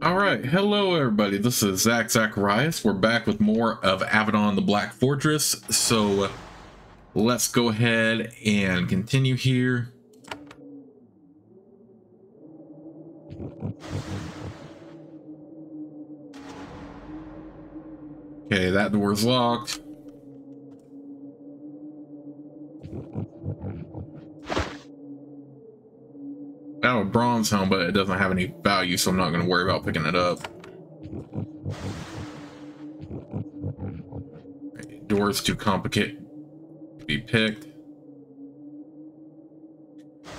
All right, hello everybody. This is Zak Zakaryas. We're back with more of Avadon the Black Fortress. So uh, let's go ahead and continue here. Okay, that door's locked. I have a bronze helm, but it doesn't have any value, so I'm not going to worry about picking it up. Doors too complicated to be picked.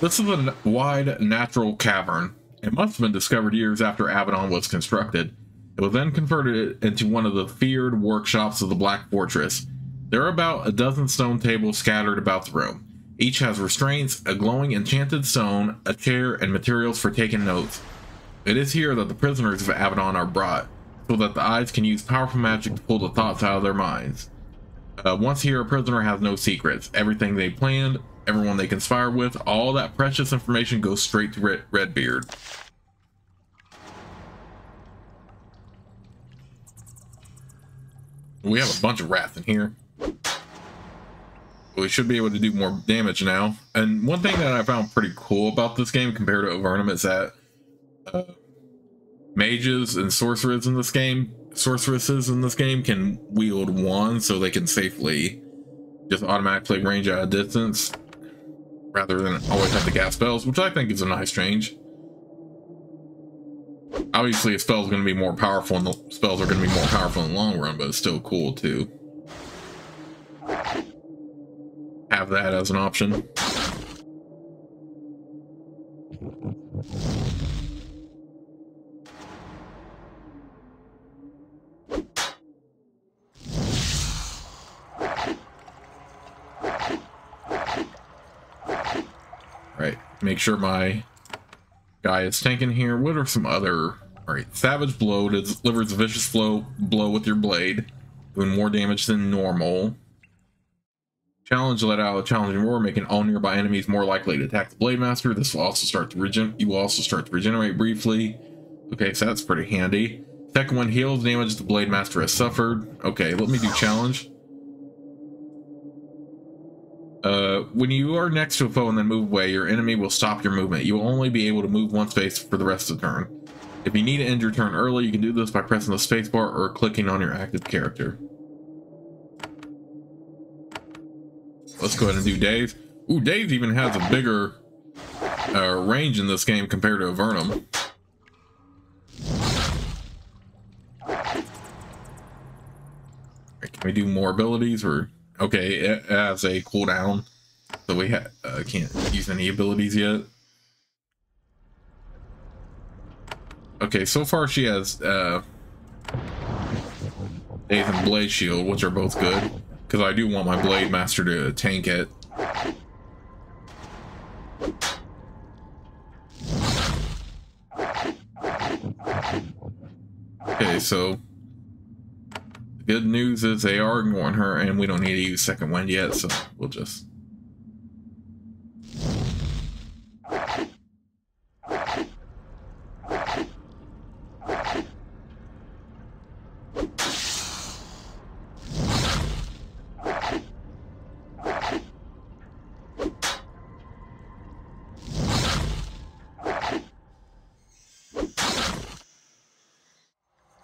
This is a wide natural cavern. It must have been discovered years after Avadon was constructed. It was then converted into one of the feared workshops of the Black Fortress. There are about a dozen stone tables scattered about the room. Each has restraints, a glowing enchanted stone, a chair, and materials for taking notes. It is here that the prisoners of Avadon are brought, so that the eyes can use powerful magic to pull the thoughts out of their minds. Uh, once here, a prisoner has no secrets. Everything they planned, everyone they conspire with, all that precious information goes straight to Red Redbeard. We have a bunch of rats in here we should be able to do more damage now. And one thing that I found pretty cool about this game compared to Avernum is that uh, mages and sorcerers in this game, sorceresses in this game can wield wands so they can safely just automatically range at a distance rather than always have to cast spells, which I think is a nice change. Obviously, a spell is going to be more powerful and the spells are going to be more powerful in the long run, but it's still cool too have that as an option. Right, make sure my guy is tanking here. What are some other... Alright, Savage Blow delivers a vicious flow blow with your blade, doing more damage than normal. Challenge let out a challenging roar, making all nearby enemies more likely to attack the Blade Master. This will also start to regen you will also start to regenerate briefly. Okay, so that's pretty handy. Second one heals damage the Blade Master has suffered. Okay, let me do challenge. Uh, when you are next to a foe and then move away, your enemy will stop your movement. You will only be able to move one space for the rest of the turn. If you need to end your turn early, you can do this by pressing the spacebar or clicking on your active character. Let's go ahead and do Dave. Ooh, Dave even has a bigger uh, range in this game compared to Avernum. Can we do more abilities or okay it has a cooldown so we uh, can't use any abilities yet okay so far she has uh Nathan Blade Shield which are both good because I do want my Blade Master to tank it. Okay, so the good news is they are ignoring her and we don't need to use second wind yet, so we'll just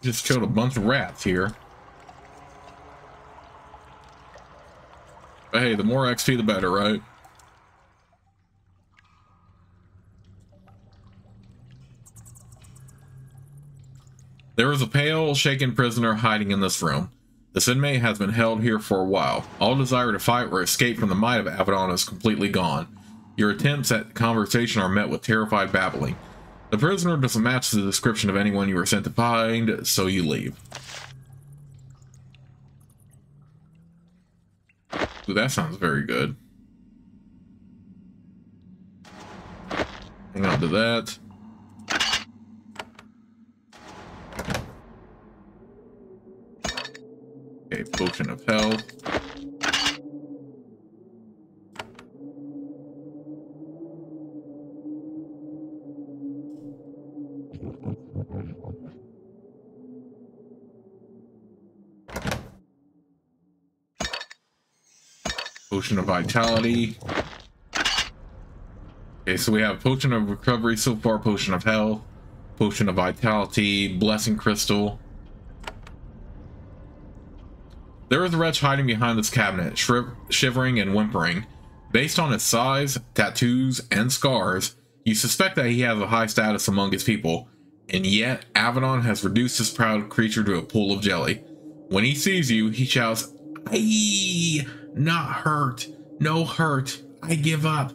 Just killed a bunch of rats here. But hey, the more XP, the better, right? There is a pale, shaken prisoner hiding in this room. This inmate has been held here for a while. All desire to fight or escape from the might of Avadon is completely gone. Your attempts at conversation are met with terrified babbling. The prisoner doesn't match the description of anyone you were sent to find, so you leave. Ooh, that sounds very good. Hang on to that. Okay, potion of health. Potion of Vitality. Okay, so we have Potion of Recovery so far, Potion of Health, Potion of Vitality, Blessing Crystal. There is a wretch hiding behind this cabinet, shivering and whimpering. Based on his size, tattoos, and scars, you suspect that he has a high status among his people, and yet Avadon has reduced this proud creature to a pool of jelly. When he sees you, he shouts, Aye! Not hurt. No hurt. I give up.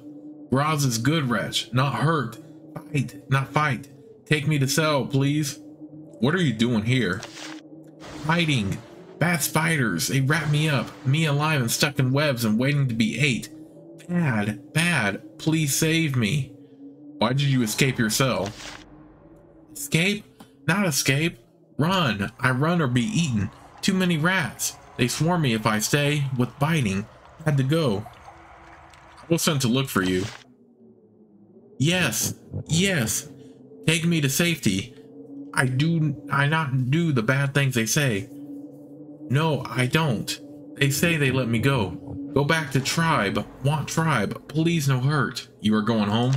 Roz is good, wretch. Not hurt. Fight. Not fight. Take me to cell, please. What are you doing here? Hiding. Bad spiders. They wrap me up. Me alive and stuck in webs and waiting to be ate. Bad. Bad. Please save me. Why did you escape your cell? Escape? Not escape. Run. I run or be eaten. Too many rats. They swarm me if I stay. With biting. Had to go. I was sent to look for you. Yes. Yes. Take me to safety. I do I not do the bad things they say. No, I don't. They say they let me go. Go back to tribe. Want tribe. Please no hurt. You are going home?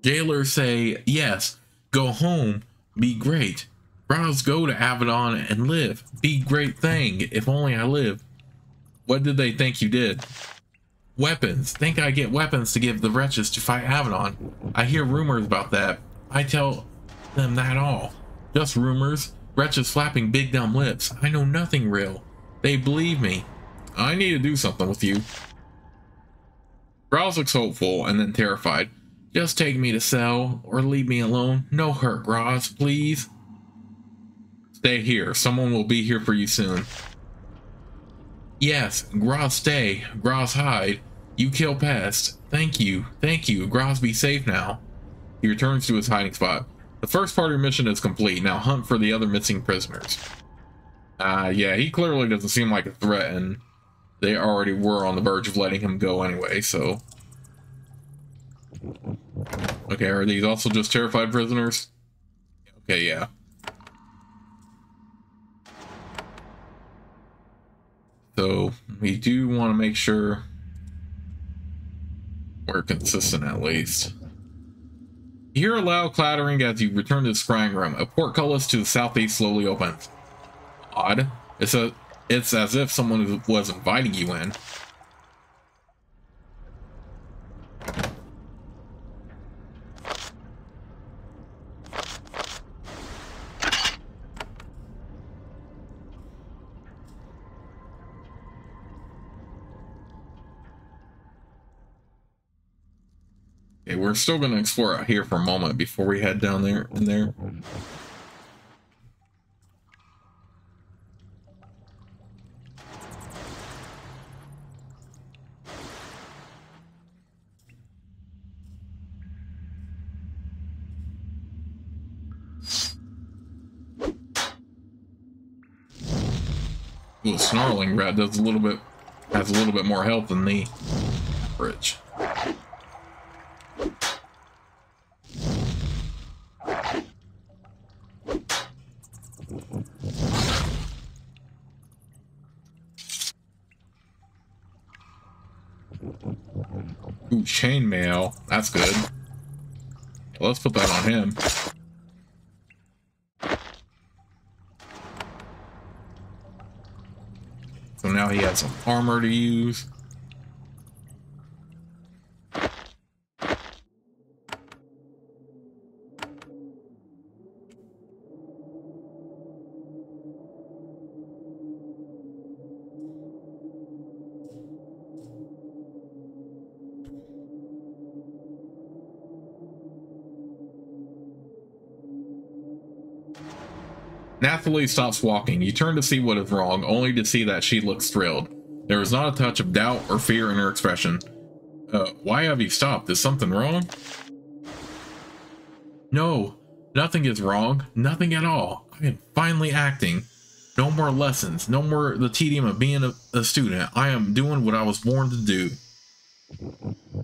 Jailers say, yes, go home. Be great. Browse go to Avadon and live. Be great thing. If only I live. What did they think you did? Weapons. Think I get weapons to give the wretches to fight Avadon. I hear rumors about that. I tell them that all. Just rumors. Wretches flapping big dumb lips. I know nothing real. They believe me. I need to do something with you. Groz looks hopeful and then terrified. Just take me to cell or leave me alone. No hurt, Groz, please. Stay here. Someone will be here for you soon. Yes, Groz stay. Groz hide. You kill Pest. Thank you. Thank you. Groz be safe now. He returns to his hiding spot. The first part of your mission is complete. Now hunt for the other missing prisoners. Uh, yeah, he clearly doesn't seem like a threat, and they already were on the verge of letting him go anyway, so... Okay, are these also just terrified prisoners? Okay, yeah. So, we do want to make sure we're consistent at least. You hear a loud clattering as you return to the scrying room. A portcullis to the southeast slowly opens. Odd. It's a it's as if someone was inviting you in. Okay, we're still going to explore out here for a moment before we head down there in there. Ooh, snarling rat does a little bit has a little bit more health than the average. Ooh, chainmail. That's good. let's put that on him. So now he has some armor to use. Nathalie stops walking. You turn to see what is wrong, only to see that she looks thrilled. There is not a touch of doubt or fear in her expression. Uh, why have you stopped? Is something wrong? No, nothing is wrong. Nothing at all. I am finally acting. No more lessons. No more the tedium of being a, a student. I am doing what I was born to do.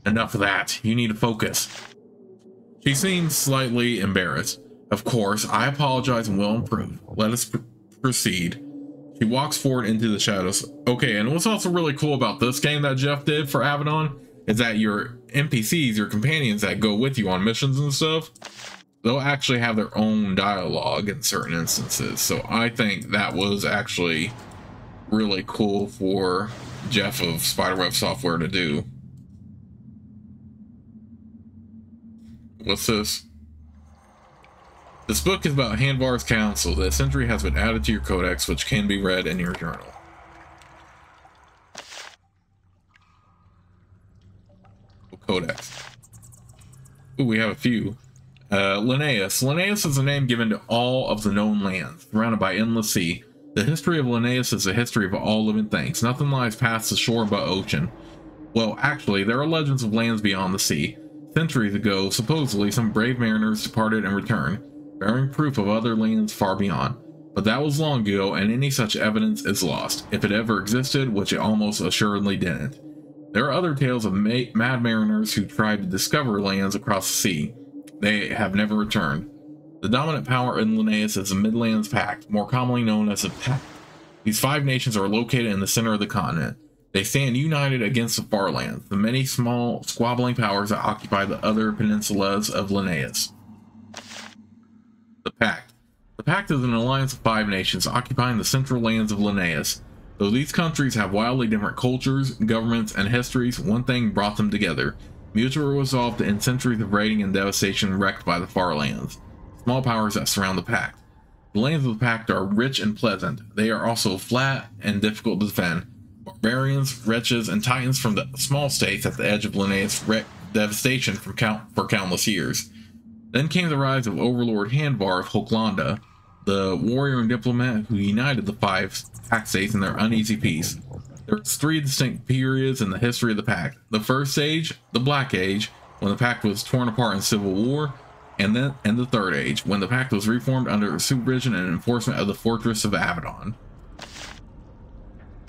Enough of that. You need to focus. She seems slightly embarrassed. Of course, I apologize and will improve. Let us pr proceed. She walks forward into the shadows. Okay, and what's also really cool about this game that Jeff did for Avadon is that your NPCs, your companions that go with you on missions and stuff, they'll actually have their own dialogue in certain instances. So I think that was actually really cool for Jeff of Spiderweb Software to do. What's this? This book is about Hanvar's council. This entry has been added to your codex, which can be read in your journal. Codex. Ooh, we have a few. Uh, Linnaeus. Linnaeus is a name given to all of the known lands, surrounded by endless sea. The history of Linnaeus is a history of all living things. Nothing lies past the shore but ocean. Well, actually, there are legends of lands beyond the sea. Centuries ago, supposedly, some brave mariners departed and returned, bearing proof of other lands far beyond. But that was long ago, and any such evidence is lost, if it ever existed, which it almost assuredly didn't. There are other tales of ma mad mariners who tried to discover lands across the sea. They have never returned. The dominant power in Linnaeus is the Midlands Pact, more commonly known as the Pact. These five nations are located in the center of the continent. They stand united against the Farlands, the many small squabbling powers that occupy the other peninsulas of Linnaeus. The Pact. The Pact is an alliance of five nations occupying the central lands of Linnaeus. Though these countries have wildly different cultures, governments, and histories, one thing brought them together mutual resolve to end centuries of raiding and devastation wrecked by the far lands. small powers that surround the Pact. The lands of the Pact are rich and pleasant. They are also flat and difficult to defend. Barbarians, wretches, and titans from the small states at the edge of Linnaeus wrecked devastation count for countless years. Then came the rise of Overlord Hanvar of Hoklanda, the warrior and diplomat who united the five states in their uneasy peace. There's three distinct periods in the history of the Pact. The First Age, the Black Age, when the Pact was torn apart in civil war, and then and the Third Age, when the Pact was reformed under supervision and enforcement of the Fortress of Avadon.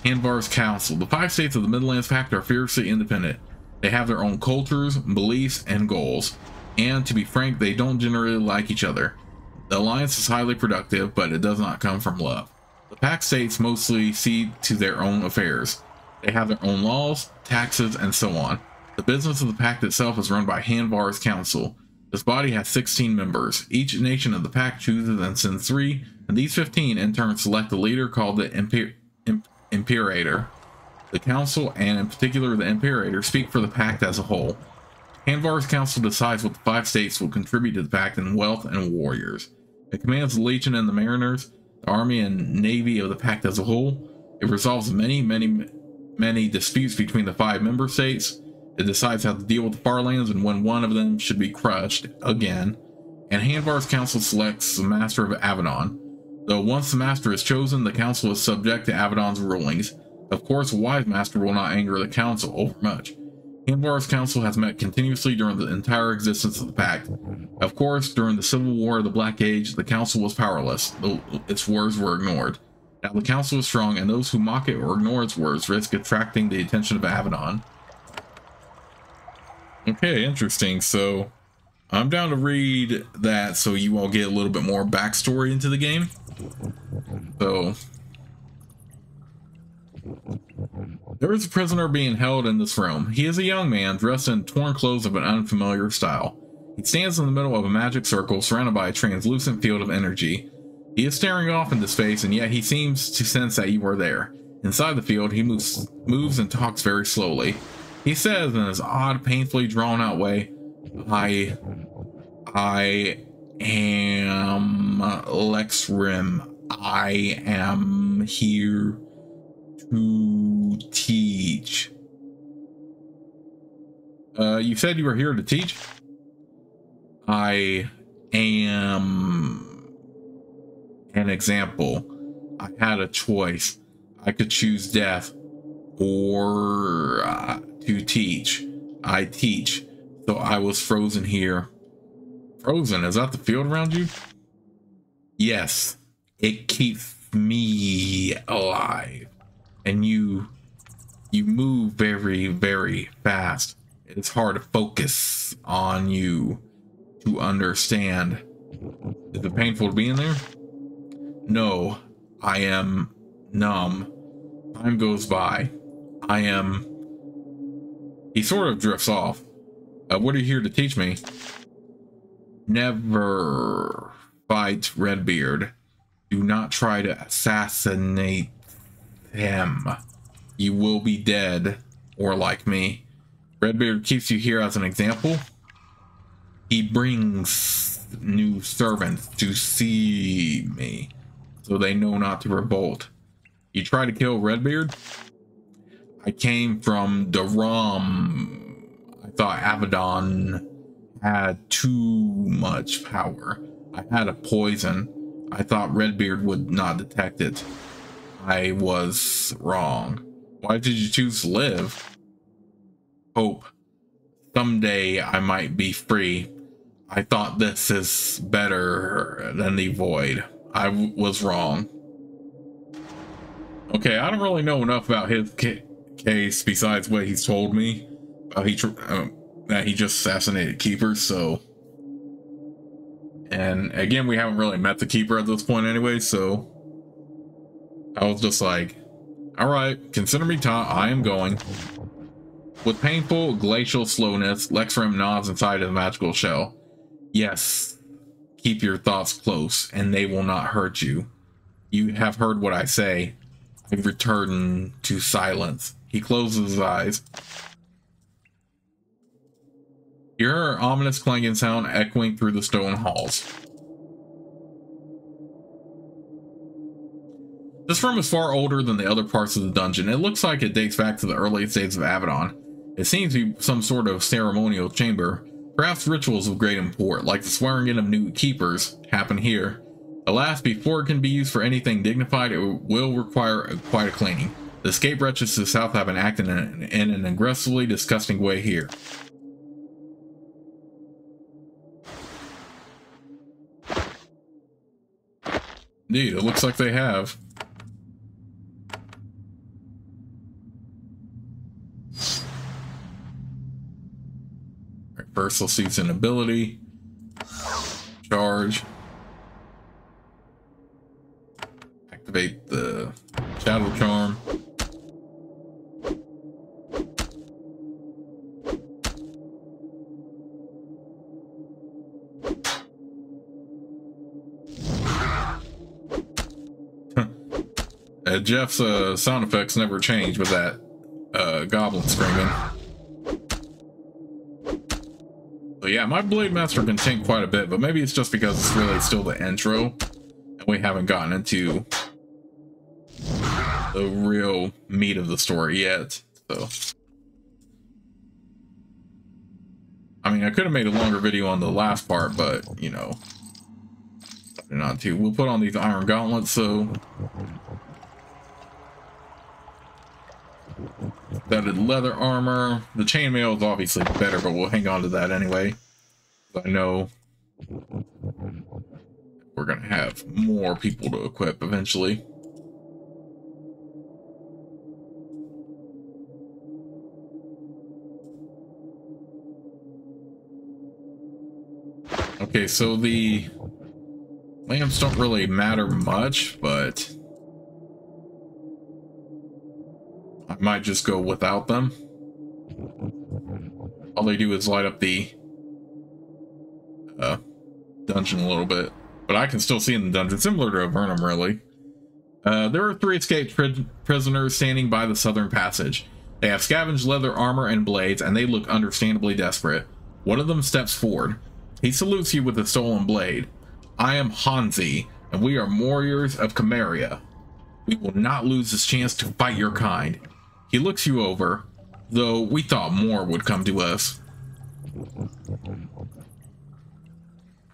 Hanvar's Council. The five states of the Midlands Pact are fiercely independent. They have their own cultures, beliefs, and goals. And to be frank, they don't generally like each other. The alliance is highly productive, but it does not come from love. The Pact states mostly see to their own affairs. They have their own laws, taxes, and so on. The business of the Pact itself is run by Hanvar's Council. This body has 16 members. Each nation of the Pact chooses and sends three, and these 15 in turn select a leader called the Imper Imp Imperator. The Council, and in particular the Imperator, speak for the Pact as a whole. Hanvar's Council decides what the five states will contribute to the Pact in wealth and warriors. It commands the Legion and the Mariners, the army and navy of the pact as a whole. It resolves many, many, many disputes between the five member states. It decides how to deal with the Farlands and when one of them should be crushed again. And Hanvar's council selects the master of Avadon. Though once the master is chosen, the council is subject to Avadon's rulings. Of course, a wise master will not anger the council overmuch. Hanvar's council has met continuously during the entire existence of the Pact. Of course, during the Civil War of the Black Age, the council was powerless, its words were ignored. Now the council is strong, and those who mock it or ignore its words risk attracting the attention of Avadon. Okay, interesting. So, I'm down to read that so you all get a little bit more backstory into the game. So, there is a prisoner being held in this room. He is a young man dressed in torn clothes of an unfamiliar style. He stands in the middle of a magic circle surrounded by a translucent field of energy. He is staring off into space and yet he seems to sense that you are there. Inside the field, he moves, moves and talks very slowly. He says in his odd, painfully drawn out way, I, I am Lexrim. I am here to teach. Uh, you said you were here to teach? I am an example. I had a choice. I could choose death or uh, to teach. I teach. So I was frozen here. Frozen? Is that the field around you? Yes. It keeps me alive and you you move very very fast it's hard to focus on you to understand is it painful to be in there no i am numb. Time goes by. I am. He sort of drifts off. Uh, what are you here to teach me? Never fight Redbeard. Do not try to assassinate him. You will be dead, or like me. Redbeard keeps you here as an example. He brings new servants to see me, so they know not to revolt. You try to kill Redbeard? I came from Daram. I thought Avadon had too much power. I had a poison. I thought Redbeard would not detect it. I was wrong. Why did you choose to live? Hope. Someday I might be free. I thought this is better than the void. I was wrong. Okay, I don't really know enough about his ca case besides what he's told me. He um, that he just assassinated keepers, so. And again, we haven't really met the keeper at this point anyway, so. I was just like, alright, consider me taught, I am going. With painful glacial slowness, Lexram nods inside his magical shell. Yes, keep your thoughts close, and they will not hurt you. You have heard what I say. I return to silence. He closes his eyes. You hear an ominous clanging sound echoing through the stone halls. This room is far older than the other parts of the dungeon. It looks like it dates back to the earliest days of Avadon. It seems to be some sort of ceremonial chamber. Perhaps rituals of great import, like the swearing in of new keepers, happen here. Alas, before it can be used for anything dignified, it will require quite a cleaning. The escape wretches to the south have been acting in, in an aggressively disgusting way here. Indeed, it looks like they have. Versal seats an ability. Charge. Activate the Shadow Charm. uh, Jeff's uh, sound effects never change with that uh, goblin screaming. Yeah, my Blade Master can tank quite a bit, but maybe it's just because it's really still the intro, and we haven't gotten into the real meat of the story yet, so... I mean, I could have made a longer video on the last part, but, you know, not to. We'll put on these iron gauntlets, so Studded leather armor. The chainmail is obviously better, but we'll hang on to that anyway. I know we're going to have more people to equip eventually. Okay, so the lamps don't really matter much, but I might just go without them. All they do is light up the uh, dungeon a little bit. But I can still see in the dungeon, similar to Avernum, really. Uh, there are three escaped pri prisoners standing by the southern passage. They have scavenged leather armor and blades, and they look understandably desperate. One of them steps forward. He salutes you with a stolen blade. I am Hanzi, and we are warriors of Chimeria. We will not lose this chance to fight your kind. He looks you over, though we thought more would come to us.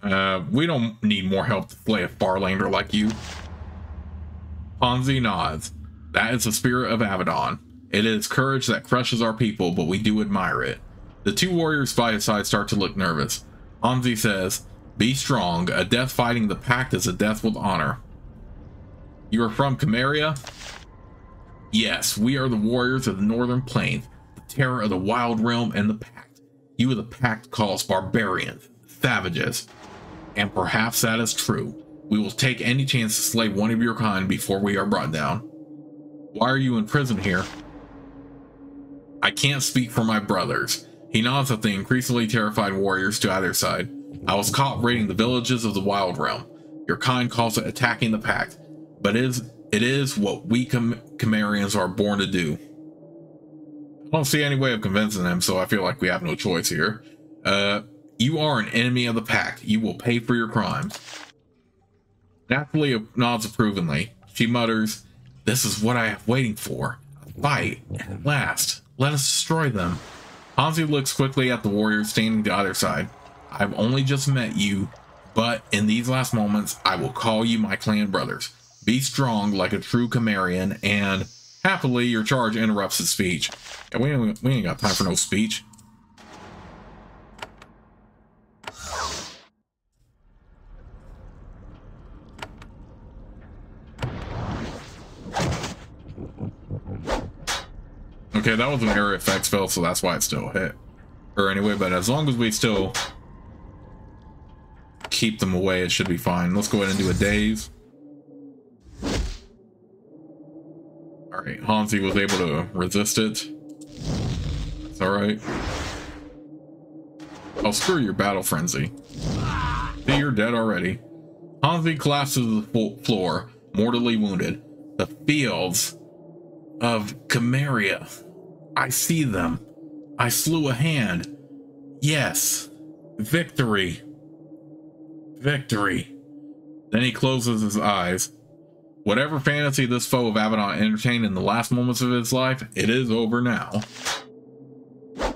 Uh, we don't need more help to play a Farlander like you. Hanzi nods. That is the spirit of Avadon. It is courage that crushes our people, but we do admire it. The two warriors by his side start to look nervous. Hanzi says, Be strong. A death fighting the pact is a death with honor. You are from Chimeria? Yes, we are the warriors of the Northern Plains, the terror of the Wild Realm and the Pact. You of the Pact calls barbarians, savages. And perhaps that is true. We will take any chance to slay one of your kind before we are brought down. Why are you in prison here? I can't speak for my brothers. He nods at the increasingly terrified warriors to either side. I was caught raiding the villages of the Wild Realm. Your kind calls it attacking the Pact, but it is, it is what we Chim are born to do. I don't see any way of convincing them, so I feel like we have no choice here. Uh, you are an enemy of the pack. You will pay for your crimes. Nathalie nods approvingly. She mutters, This is what I have waiting for. A fight, at last. Let us destroy them. Hansi looks quickly at the warriors standing to either side. I've only just met you, but in these last moments, I will call you my clan brothers. Be strong like a true Chimerian, and happily your charge interrupts his speech. And we ain't, we ain't got time for no speech. Okay, that was an area effects spell, so that's why it still hit. Or anyway, but as long as we still keep them away, it should be fine. Let's go ahead and do a daze. Alright, Hansi was able to resist it. It's alright. I'll screw your battle frenzy. See, you're dead already. Hansi collapses to the floor, mortally wounded. The fields of Chimeria I see them. I slew a hand. Yes. Victory. Victory. Then he closes his eyes. Whatever fantasy this foe of Avadon entertained in the last moments of his life, it is over now. I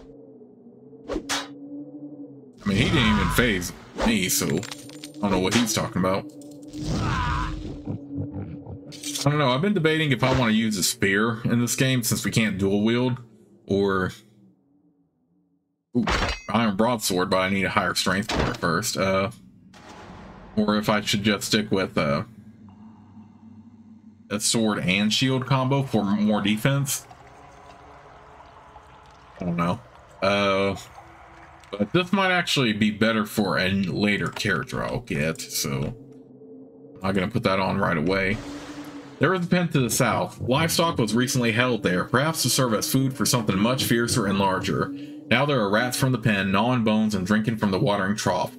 mean, he didn't even phase me, so I don't know what he's talking about. I don't know. I've been debating if I want to use a spear in this game since we can't dual wield or ooh, iron broadsword, but I need a higher strength for it first. Uh, or if I should just stick with uh, a sword and shield combo for more defense. I don't know. Uh, but this might actually be better for a later character I'll get, so I'm gonna put that on right away. There was a pen to the south. Livestock was recently held there, perhaps to serve as food for something much fiercer and larger. Now there are rats from the pen, gnawing bones and drinking from the watering trough.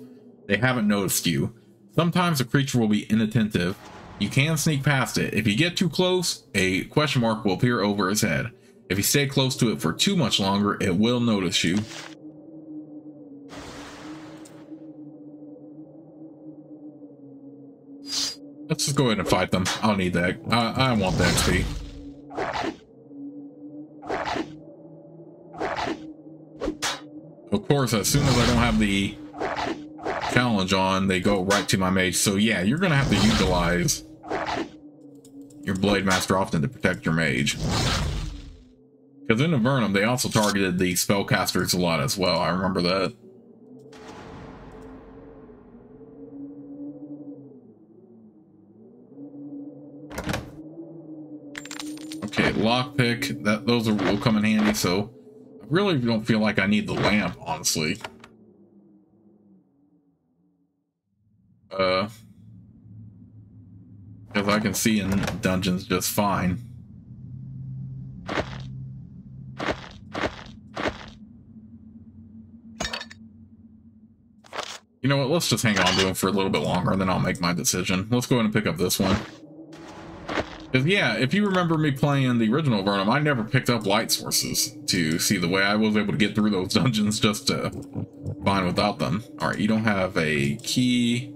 They haven't noticed you. Sometimes a creature will be inattentive. You can sneak past it. If you get too close, a question mark will appear over its head. If you stay close to it for too much longer, it will notice you. Let's just go ahead and fight them. I don't need that. I, I want the XP. Of course, as soon as I don't have the challenge on, they go right to my mage. So yeah, you're gonna have to utilize your Blade Master often to protect your mage. Because in Avernum, they also targeted the spellcasters a lot as well. I remember that. Okay, lockpick. That those are, will come in handy. So I really don't feel like I need the lamp, honestly. Uh, because I can see in dungeons just fine. You know what? Let's just hang on to him for a little bit longer, and then I'll make my decision. Let's go ahead and pick up this one. Because, yeah, if you remember me playing the original Avernum, I never picked up light sources to see the way I was able to get through those dungeons just to fine without them. Alright, you don't have a key.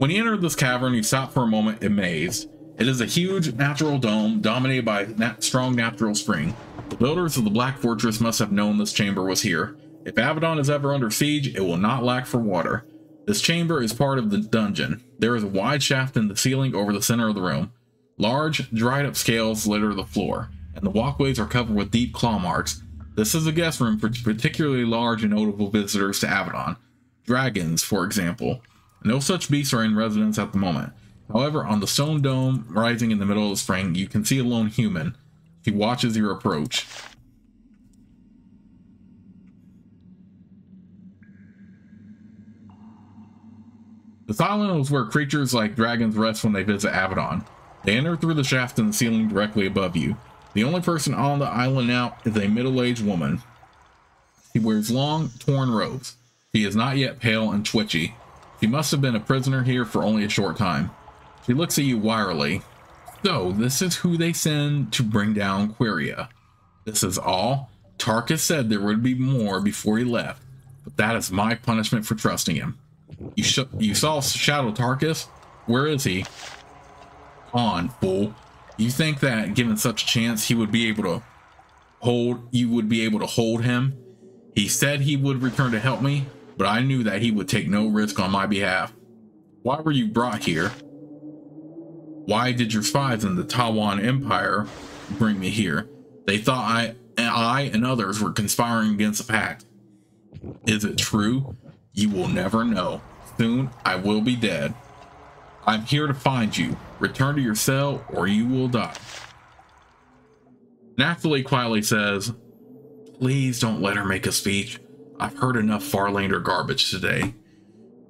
When you enter this cavern, you stop for a moment amazed. It is a huge natural dome dominated by nat strong natural spring. The builders of the Black Fortress must have known this chamber was here. If Avadon is ever under siege, it will not lack for water. This chamber is part of the dungeon. There is a wide shaft in the ceiling over the center of the room. Large, dried up scales litter the floor, and the walkways are covered with deep claw marks. This is a guest room for particularly large and notable visitors to Avadon. Dragons, for example. No such beasts are in residence at the moment. However, on the stone dome rising in the middle of the spring, you can see a lone human. He watches your approach. This island is where creatures like dragons rest when they visit Avadon. They enter through the shaft in the ceiling directly above you. The only person on the island now is a middle-aged woman. She wears long, torn robes. She is not yet pale and twitchy. She must have been a prisoner here for only a short time. She looks at you wirily. So, this is who they send to bring down Quria. This is all. Tarkus said there would be more before he left, but that is my punishment for trusting him. You, you saw Shadow Tarkus? Where is he? On, fool. You think that given such a chance he would be able to hold you would be able to hold him? He said he would return to help me, but I knew that he would take no risk on my behalf. Why were you brought here? Why did your spies in the Tawan Empire bring me here? They thought I, I and others were conspiring against the pact. Is it true? You will never know. Soon I will be dead. I'm here to find you. Return to your cell or you will die. Nathalie quietly says, Please don't let her make a speech. I've heard enough Farlander garbage today.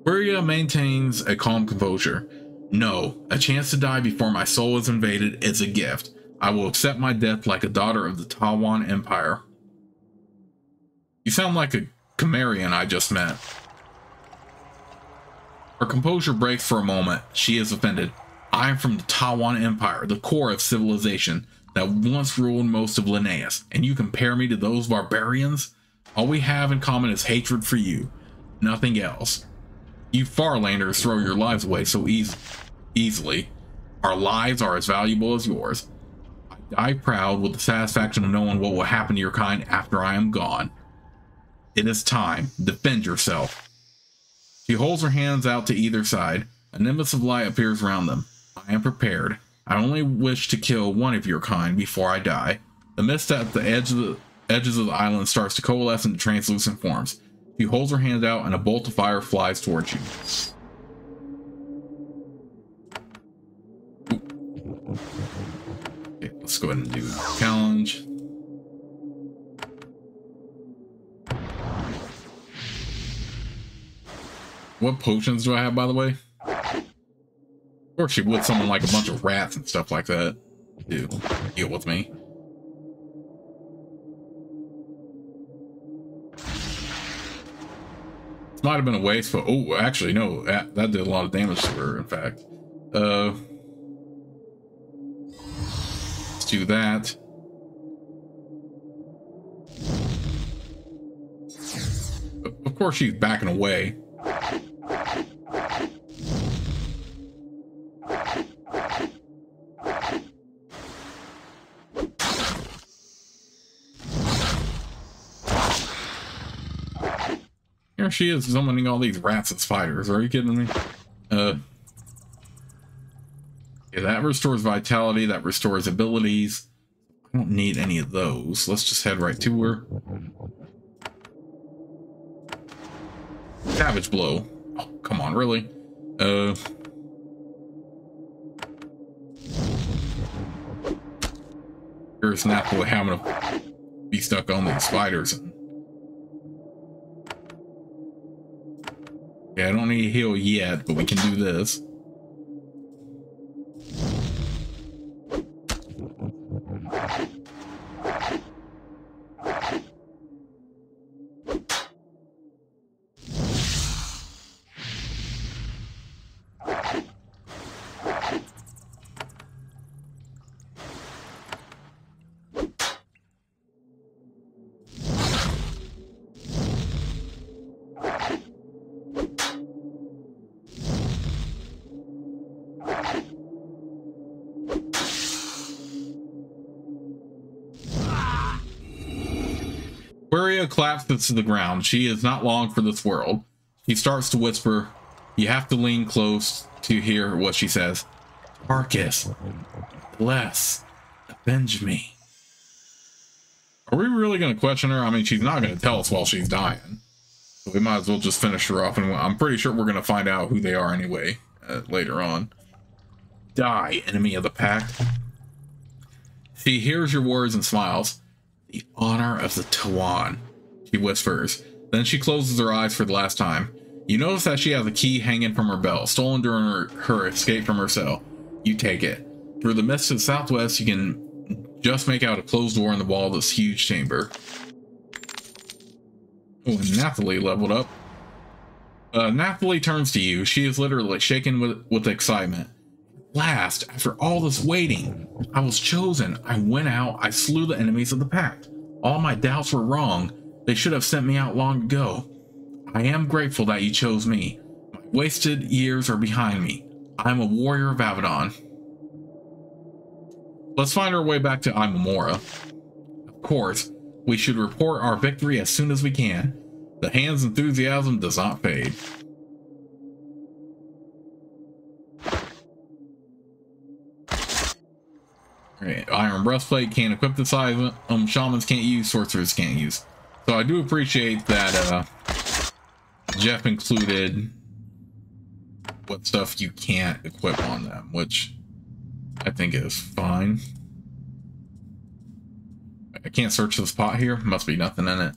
Quria maintains a calm composure. No, a chance to die before my soul is invaded is a gift. I will accept my death like a daughter of the Tawan Empire. You sound like a Cimmerian I just met. Her composure breaks for a moment. She is offended. I am from the Tawan Empire, the core of civilization that once ruled most of Linnaeus, and you compare me to those barbarians? All we have in common is hatred for you, nothing else. You Farlanders throw your lives away so easy, easily. Our lives are as valuable as yours. I die proud with the satisfaction of knowing what will happen to your kind after I am gone. It is time. Defend yourself. She holds her hands out to either side. A nimbus of light appears around them. I am prepared. I only wish to kill one of your kind before I die. The mist at the edge of the edges of the island starts to coalesce into translucent forms. She holds her hand out and a bolt of fire flies towards you. Okay, let's go ahead and do challenge. What potions do I have, by the way? Of course she would summon like a bunch of rats and stuff like that. Do deal with me. This might have been a waste, but oh, actually, no, that, that did a lot of damage to her, in fact. Uh, let's do that. Of course, she's backing away. Here she is summoning all these rats and spiders. Are you kidding me? Uh, yeah, that restores vitality. That restores abilities. I don't need any of those. Let's just head right to her. Savage blow. Oh, come on, really? Uh. Here's Nathalie having to be stuck on these spiders. Okay, I don't need heal yet, but we can do this. Collapses to the ground. She is not long for this world. He starts to whisper. You have to lean close to hear what she says. Tarkus, bless, avenge me. Are we really going to question her? I mean, she's not going to tell us while she's dying. So we might as well just finish her off. And I'm pretty sure we're going to find out who they are anyway uh, later on. Die, enemy of the pact. She hears your words and smiles. The honor of the Tawan she whispers. Then she closes her eyes for the last time. You notice that she has a key hanging from her belt, stolen during her, her escape from her cell. You take it. through the mist to the southwest, you can just make out a closed door in the wall of this huge chamber. Oh, Nathalie leveled up. Uh, Nathalie turns to you. She is literally shaken with, with excitement. Last, after all this waiting, I was chosen. I went out. I slew the enemies of the pact. All my doubts were wrong. They should have sent me out long ago. I am grateful that you chose me. My wasted years are behind me. I am a warrior of Avadon. Let's find our way back to Imamora. Of course, we should report our victory as soon as we can. The hand's enthusiasm does not fade. Iron Breastplate can't equip this item, um, Shamans can't use, Sorcerers can't use. So I do appreciate that uh, Jeff included what stuff you can't equip on them, which I think is fine. I can't search this pot here. Must be nothing in it.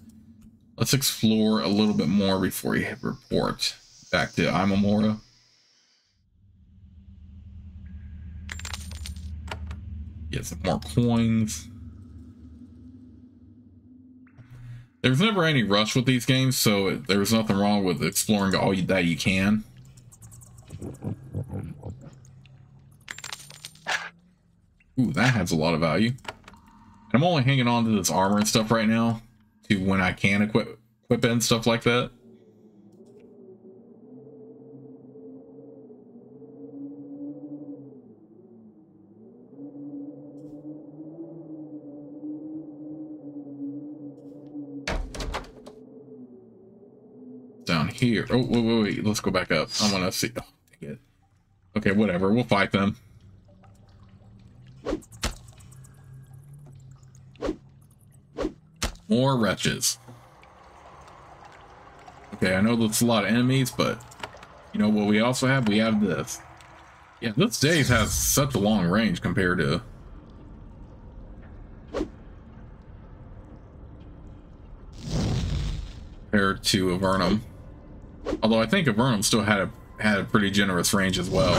Let's explore a little bit more before we report back to Imamora. Get some more coins. There's never any rush with these games, so there's nothing wrong with exploring all that you can. Ooh, that has a lot of value. I'm only hanging on to this armor and stuff right now to when I can equip, equip it and stuff like that. Down here. Oh, wait, wait, wait. Let's go back up. I want to see. Oh, dang it. Okay, whatever. We'll fight them. More wretches. Okay, I know that's a lot of enemies, but you know what we also have? We have this. Yeah, this Daze has such a long range compared to compared to Avernum. Although I think Avernum still had a had a pretty generous range as well.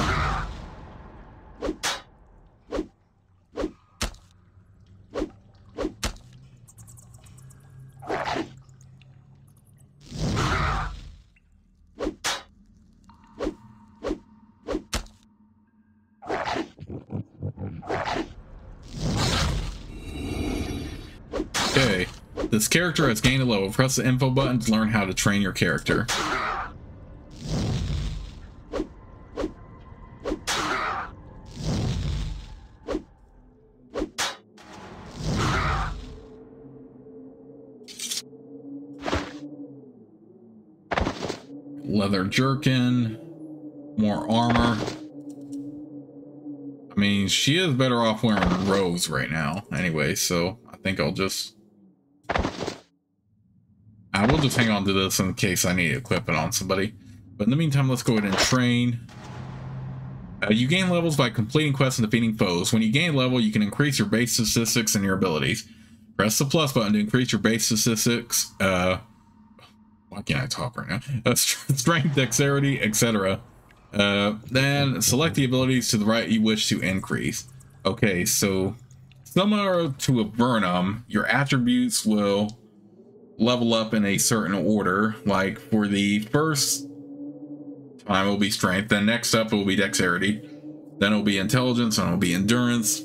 Okay, this character has gained a level. Press the info button to learn how to train your character. Jerkin, more armor. I mean, she is better off wearing robes right now anyway, so I think I'll just I will just hang on to this in case I need to equip it on somebody. But in the meantime, let's go ahead and train. Uh, you gain levels by completing quests and defeating foes. When you gain level, you can increase your base statistics and your abilities. Press the plus button to increase your base statistics. Uh, why can't I talk right now? Uh, strength, dexterity, etc. Uh, then select the abilities to the right you wish to increase. Okay, so similar to Avernum, your attributes will level up in a certain order. Like for the first time, will be strength. Then next up, will be dexterity. Then it will be intelligence, and it will be endurance.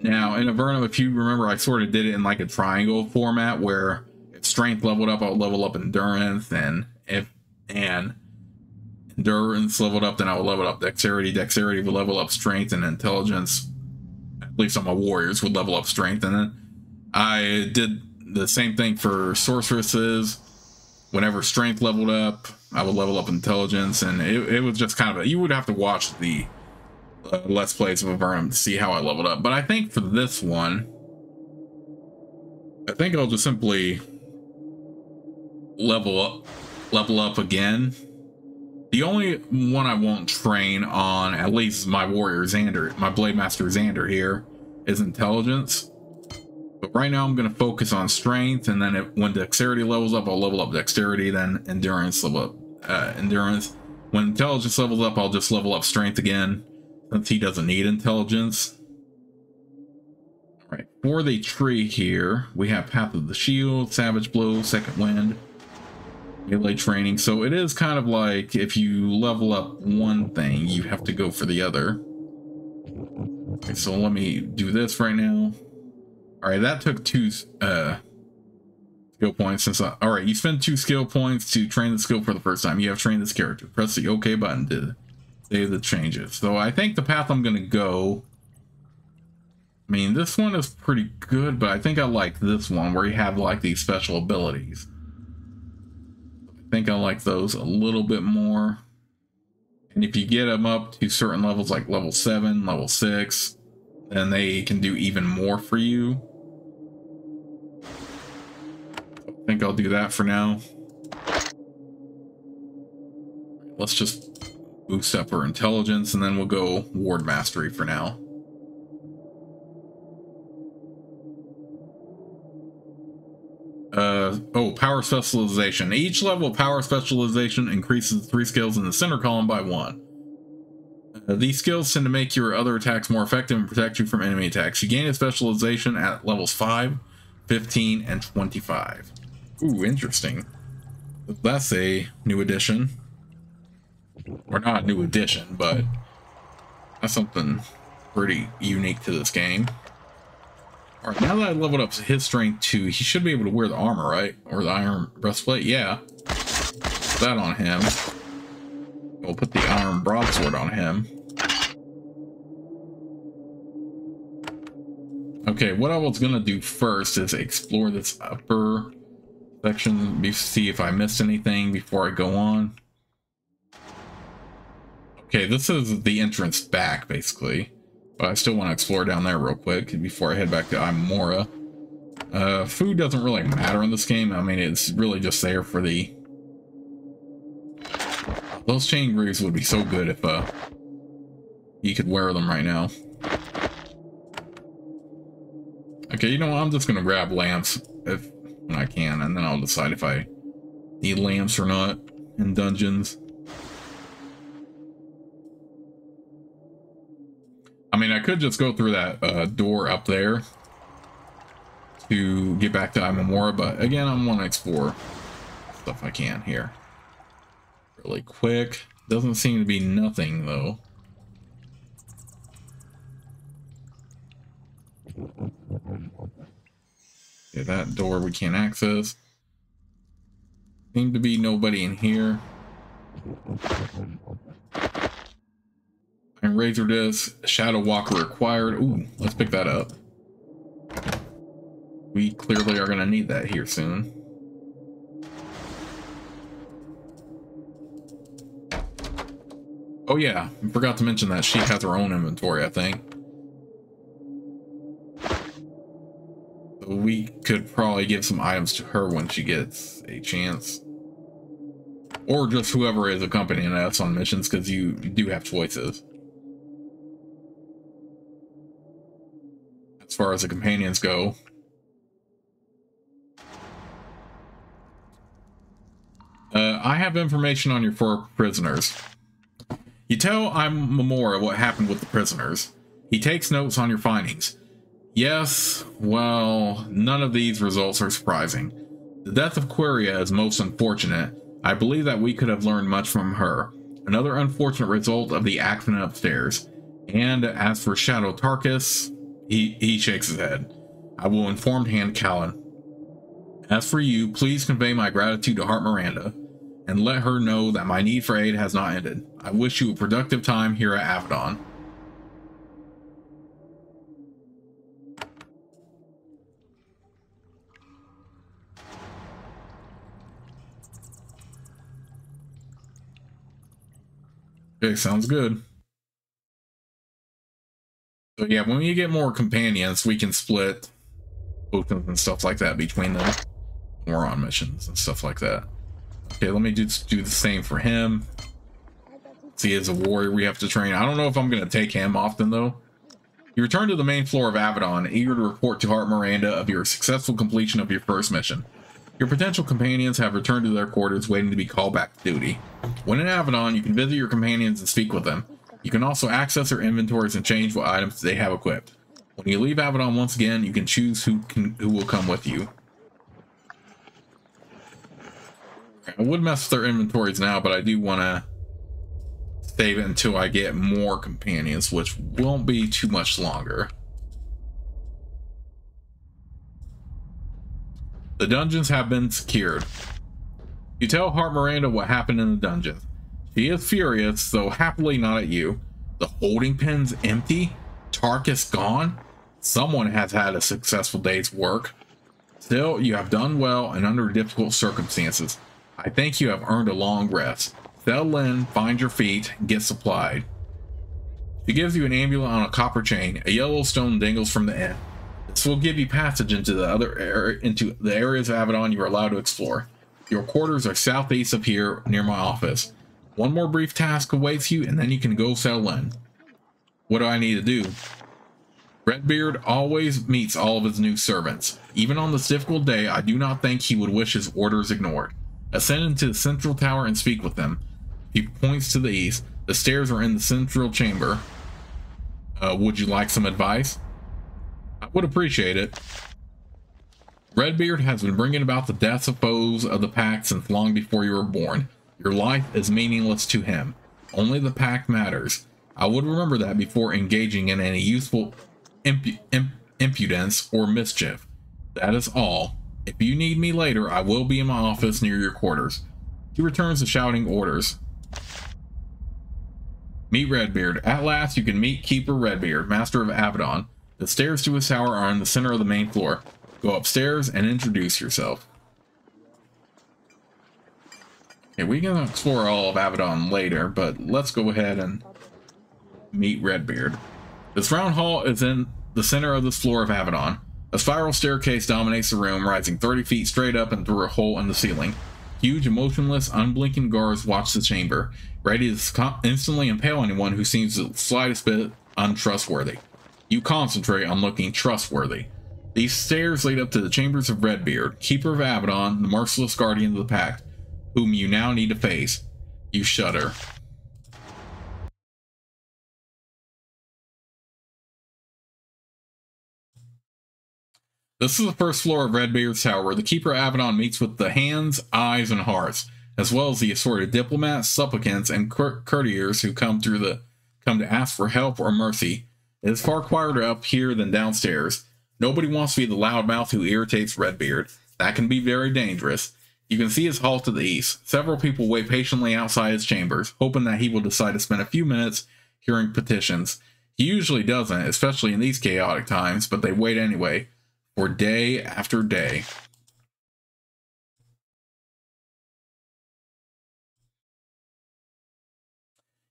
Now, in Avernum, if you remember, I sort of did it in like a triangle format where strength leveled up, I'll level up endurance, and if and endurance leveled up, then I will level up dexterity. Dexterity will level up strength and intelligence. At least on my warriors would level up strength, and then I did the same thing for sorceresses. Whenever strength leveled up, I would level up intelligence, and it, it was just kind of a, you would have to watch the uh, Let's Plays of Avernum to see how I leveled up. But I think for this one, I think I'll just simply level up, level up again. The only one I won't train on, at least my warrior Xander, my Blade Master Xander here, is intelligence. But right now I'm going to focus on strength, and then when dexterity levels up, I'll level up dexterity, then endurance level up uh, endurance. When intelligence levels up, I'll just level up strength again. since he doesn't need intelligence. All right, for the tree here, we have Path of the Shield, Savage Blow, Second Wind, melee training. So it is kind of like if you level up one thing, you have to go for the other. Okay, so let me do this right now. All right, that took two uh, skill points. Since I, all right, you spend two skill points to train the skill for the first time. You have trained this character. Press the OK button to save the changes. So I think the path I'm gonna go. I mean, this one is pretty good, but I think I like this one where you have like these special abilities. I think I like those a little bit more. And if you get them up to certain levels, like level 7, level 6, then they can do even more for you. I think I'll do that for now. Let's just boost up her intelligence, and then we'll go ward mastery for now. Oh, power specialization. Each level of power specialization increases three skills in the center column by one. Uh, these skills tend to make your other attacks more effective and protect you from enemy attacks. You gain a specialization at levels 5, 15, and 25. Ooh, interesting. That's a new addition. Or not a new addition, but that's something pretty unique to this game. Alright, now that I leveled up his strength 2, he should be able to wear the armor, right? Or the iron breastplate, yeah. Put that on him. We'll put the iron broadsword on him. Okay, what I was gonna do first is explore this upper section, see if I missed anything before I go on. Okay, this is the entrance back, basically. But I still want to explore down there real quick before I head back to Imora. Uh, food doesn't really matter in this game. I mean, it's really just there for the... Those chain greaves would be so good if uh, you could wear them right now. Okay, you know what? I'm just going to grab lamps if when I can, and then I'll decide if I need lamps or not in dungeons. Mean, I could just go through that uh, door up there to get back to Imamora, but again, I'm want to explore stuff I can here. Really quick. Doesn't seem to be nothing, though. Okay, that door we can't access. Seem to be nobody in here. And Razor Disc, Shadow Walker required. Ooh, let's pick that up. We clearly are going to need that here soon. Oh yeah, I forgot to mention that she has her own inventory, I think. So we could probably give some items to her when she gets a chance. Or just whoever is accompanying us on missions, because you do have choices. As far as the companions go. Uh, I have information on your four prisoners. You tell Imamora what happened with the prisoners. He takes notes on your findings. Yes, well, none of these results are surprising. The death of Querya is most unfortunate. I believe that we could have learned much from her. Another unfortunate result of the accident upstairs. And as for Shadow Tarkus, he, he shakes his head. I will inform Hand Callan. As for you, please convey my gratitude to Heart Miranda, and let her know that my need for aid has not ended. I wish you a productive time here at Avadon. Okay, sounds good. So yeah, when we get more companions, we can split tokens and stuff like that between them. We're on missions and stuff like that. Okay, let me just do the same for him. See, as a warrior, we have to train. I don't know if I'm going to take him often, though. You return to the main floor of Avadon, eager to report to Heart Miranda of your successful completion of your first mission. Your potential companions have returned to their quarters, waiting to be called back to duty. When in Avadon, you can visit your companions and speak with them. You can also access their inventories and change what items they have equipped. When you leave Avadon once again, you can choose who can who will come with you. I would mess with their inventories now, but I do want to save it until I get more companions, which won't be too much longer. The dungeons have been secured. You tell Heart Miranda what happened in the dungeon. She is furious, though happily not at you. The holding pen's empty? Tarkus gone? Someone has had a successful day's work. Still, you have done well and under difficult circumstances. I think you have earned a long rest. Settle in, find your feet, get supplied. She gives you an amulet on a copper chain. A yellow stone dangles from the end. This will give you passage into the other area, into the areas of Avadon you are allowed to explore. Your quarters are southeast of here, near my office. One more brief task awaits you, and then you can go settle in. What do I need to do? Redbeard always meets all of his new servants. Even on this difficult day, I do not think he would wish his orders ignored. Ascend into the central tower and speak with them. He points to the east. The stairs are in the central chamber. Uh, would you like some advice? I would appreciate it. Redbeard has been bringing about the deaths of foes of the pack since long before you were born. Your life is meaningless to him. Only the pact matters. I would remember that before engaging in any useful imp imp impudence or mischief. That is all. If you need me later, I will be in my office near your quarters. He returns to shouting orders. Meet Redbeard. At last, you can meet Keeper Redbeard, Master of Avadon. The stairs to his tower are in the center of the main floor. Go upstairs and introduce yourself. Okay, we can explore all of Avadon later, but let's go ahead and meet Redbeard. This round hall is in the center of this floor of Avadon. A spiral staircase dominates the room, rising 30 feet straight up and through a hole in the ceiling. Huge, emotionless, unblinking guards watch the chamber, ready to instantly impale anyone who seems the slightest bit untrustworthy. You concentrate on looking trustworthy. These stairs lead up to the chambers of Redbeard, Keeper of Avadon, the merciless guardian of the Pact, whom you now need to face. You shudder. This is the first floor of Redbeard's tower, the Keeper Avadon meets with the hands, eyes, and hearts, as well as the assorted diplomats, supplicants, and courtiers who come through the come to ask for help or mercy. It is far quieter up here than downstairs. Nobody wants to be the loudmouth who irritates Redbeard. That can be very dangerous. You can see his hall to the east. Several people wait patiently outside his chambers, hoping that he will decide to spend a few minutes hearing petitions. He usually doesn't, especially in these chaotic times, but they wait anyway, for day after day.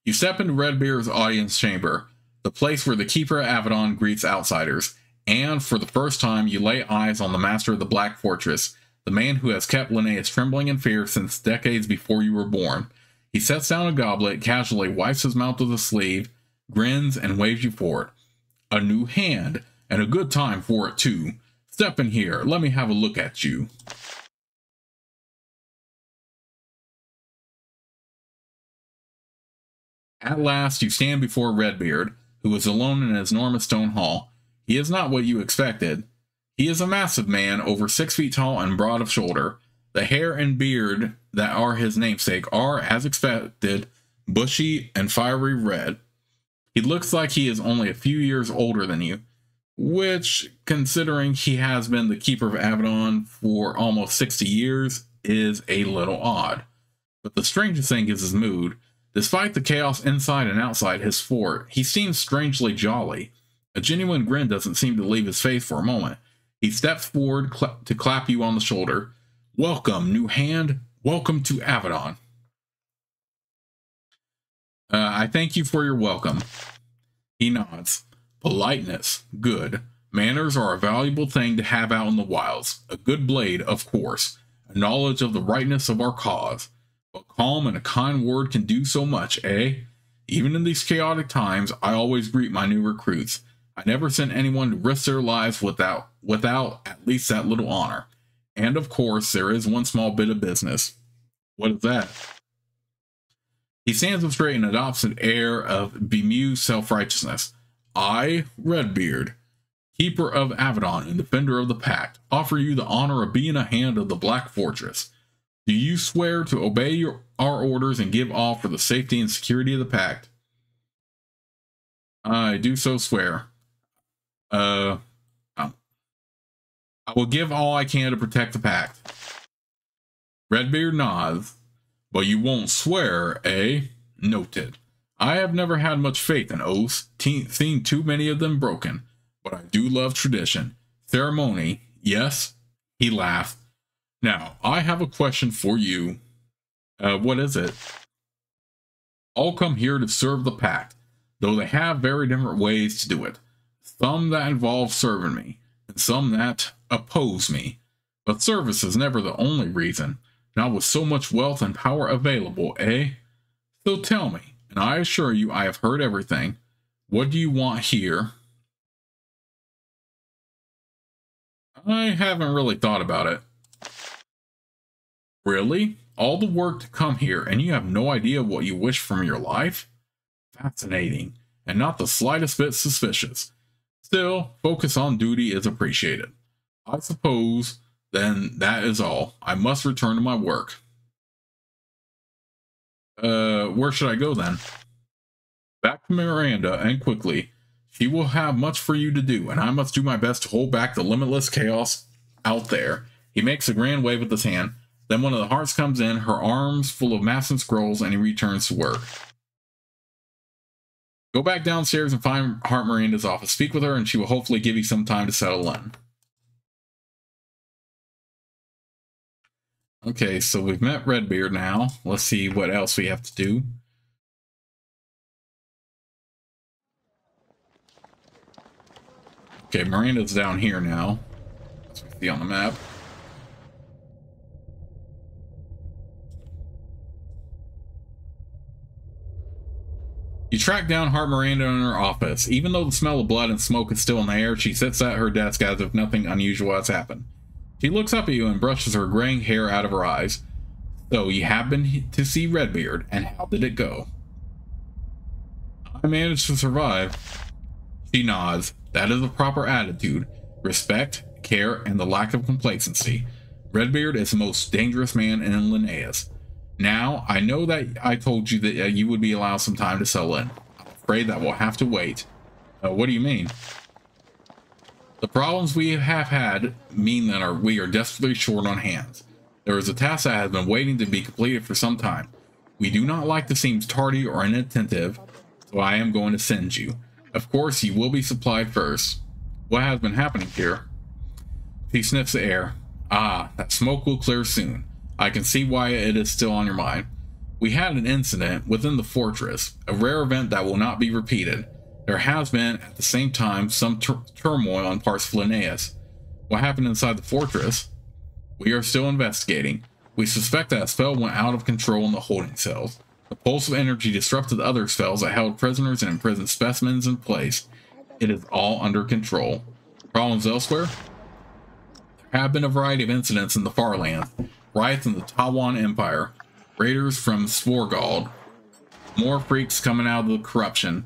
You step into Redbeard's audience chamber the place where the Keeper of Avadon greets outsiders, and for the first time you lay eyes on the master of the Black Fortress, the man who has kept Linnaeus trembling in fear since decades before you were born. He sets down a goblet, casually wipes his mouth with a sleeve, grins, and waves you forward. A new hand, and a good time for it too. Step in here, let me have a look at you. At last, you stand before Redbeard, who is alone in his enormous stone hall. He is not what you expected. He is a massive man, over six feet tall and broad of shoulder. The hair and beard that are his namesake are, as expected, bushy and fiery red. He looks like he is only a few years older than you, which, considering he has been the keeper of Avadon for almost 60 years, is a little odd. But the strangest thing is his mood. Despite the chaos inside and outside his fort, he seems strangely jolly. A genuine grin doesn't seem to leave his face for a moment. He steps forward cl to clap you on the shoulder. Welcome, new hand. Welcome to Avadon. Uh, I thank you for your welcome. He nods. Politeness. Good. Manners are a valuable thing to have out in the wilds. A good blade, of course. A knowledge of the rightness of our cause. But calm and a kind word can do so much, eh? Even in these chaotic times, I always greet my new recruits. I never sent anyone to risk their lives without without at least that little honor. And of course, there is one small bit of business. What is that? He stands up straight and adopts an air of bemused self-righteousness. I, Redbeard, keeper of Avadon and defender of the Pact, offer you the honor of being a hand of the Black Fortress. Do you swear to obey your, our orders and give all for the safety and security of the Pact? I do so swear. Uh, um, I will give all I can to protect the Pact. Redbeard nods. But you won't swear, eh? Noted. I have never had much faith in oaths, seen too many of them broken, but I do love tradition. Ceremony, yes? He laughed. Now, I have a question for you. Uh, what is it? All come here to serve the pact, though they have very different ways to do it. Some that involve serving me, and some that oppose me. But service is never the only reason not with so much wealth and power available, eh? So tell me, and I assure you I have heard everything. What do you want here? I haven't really thought about it. Really? All the work to come here, and you have no idea what you wish from your life? Fascinating, and not the slightest bit suspicious. Still, focus on duty is appreciated. I suppose then that is all. I must return to my work. Uh, where should I go then? Back to Miranda, and quickly. She will have much for you to do, and I must do my best to hold back the limitless chaos out there. He makes a grand wave with his hand. Then one of the hearts comes in, her arms full of and scrolls, and he returns to work. Go back downstairs and find Hart Miranda's office. Speak with her, and she will hopefully give you some time to settle in. Okay, so we've met Redbeard now. Let's see what else we have to do. Okay, Miranda's down here now. As we see on the map. You track down Hart Miranda in her office. Even though the smell of blood and smoke is still in the air, she sits at her desk as if nothing unusual has happened. She looks up at you and brushes her graying hair out of her eyes. So you happen to see Redbeard, and how did it go? I managed to survive. She nods. That is the proper attitude. Respect, care, and the lack of complacency. Redbeard is the most dangerous man in Linnaeus. Now, I know that I told you that uh, you would be allowed some time to settle in. I'm afraid that we'll have to wait. Uh, what do you mean? The problems we have had mean that our, we are desperately short on hands. There is a task that has been waiting to be completed for some time. We do not like to seem tardy or inattentive, so I am going to send you. Of course, you will be supplied first. What has been happening here? He sniffs the air. Ah, that smoke will clear soon. I can see why it is still on your mind. We had an incident within the fortress, a rare event that will not be repeated. There has been, at the same time, some turmoil on parts of Linnaeus. What happened inside the fortress? We are still investigating. We suspect that a spell went out of control in the holding cells. The pulse of energy disrupted the other spells that held prisoners and imprisoned specimens in place. It is all under control. Problems elsewhere? There have been a variety of incidents in the Far Lands. Riots in the Tawan Empire. Raiders from Svorgald. More freaks coming out of the corruption.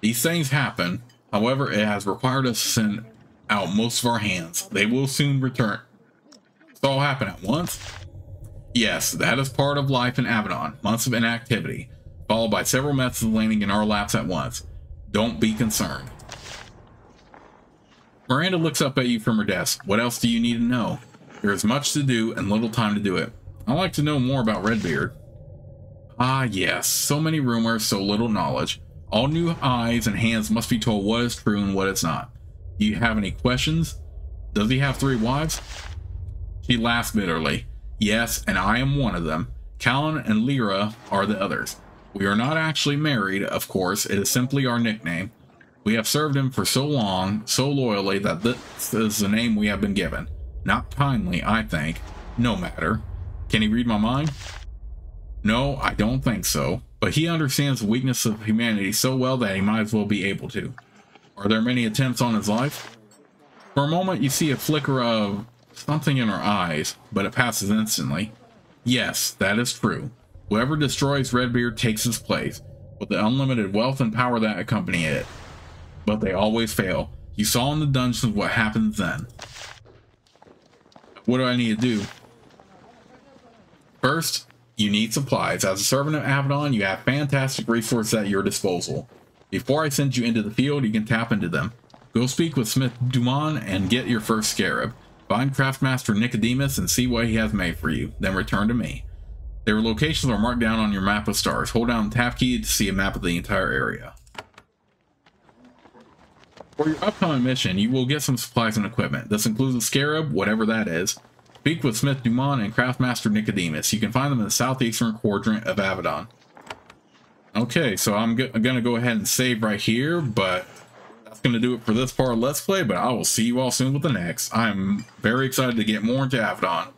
These things happen. However, it has required us to send out most of our hands. They will soon return. It's all happen at once? Yes, that is part of life in Avadon. Months of inactivity, followed by several methods of landing in our laps at once. Don't be concerned. Miranda looks up at you from her desk. What else do you need to know? There is much to do and little time to do it. I'd like to know more about Redbeard. Ah, yes. So many rumors, so little knowledge. All new eyes and hands must be told what is true and what is not. Do you have any questions? Does he have three wives? She laughs bitterly. Yes, and I am one of them. Callan and Lyra are the others. We are not actually married, of course, it is simply our nickname. We have served him for so long, so loyally, that this is the name we have been given. Not kindly, I think. No matter. Can he read my mind? No, I don't think so but he understands the weakness of humanity so well that he might as well be able to. Are there many attempts on his life? For a moment, you see a flicker of something in her eyes, but it passes instantly. Yes, that is true. Whoever destroys Redbeard takes his place, with the unlimited wealth and power that accompany it. But they always fail. You saw in the dungeons what happens then. What do I need to do? First, you need supplies. As a servant of Avadon, you have fantastic resources at your disposal. Before I send you into the field, you can tap into them. Go speak with Smith Dumont and get your first scarab. Find Craftmaster Nicodemus and see what he has made for you. Then return to me. Their locations are marked down on your map of stars. Hold down the tab key to see a map of the entire area. For your upcoming mission, you will get some supplies and equipment. This includes a scarab, whatever that is. Speak with Smith Dumont and Craftmaster Nicodemus. You can find them in the southeastern quadrant of Avadon. Okay, so I'm, I'm going to go ahead and save right here, but that's going to do it for this part of Let's Play, but I will see you all soon with the next. I'm very excited to get more into Avadon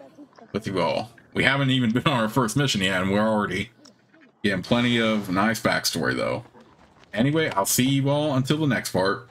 with you all. We haven't even been on our first mission yet, and we're already getting plenty of nice backstory, though. Anyway, I'll see you all until the next part.